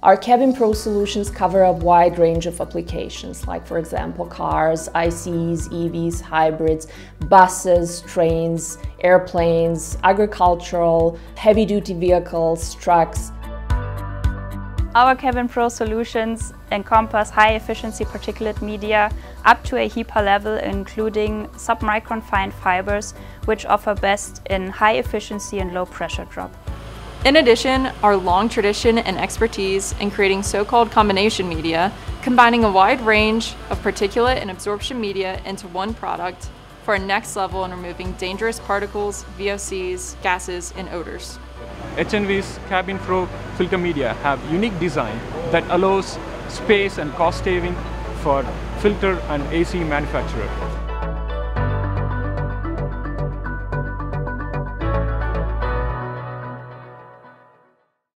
Our CabinPro solutions cover a wide range of applications, like for example, cars, ICs, EVs, hybrids, buses, trains, airplanes, agricultural, heavy-duty vehicles, trucks. Our CabinPro solutions encompass high-efficiency particulate media up to a HEPA level, including submicron fine fibers, which offer best in high efficiency and low pressure drop. In addition, our long tradition and expertise in creating so-called combination media, combining a wide range of particulate and adsorption media into one product for a next level in removing dangerous particles, VOCs, gases, and odors. H&V's Cabin Pro filter media have unique design that allows space and cost saving for filter and AC manufacturer.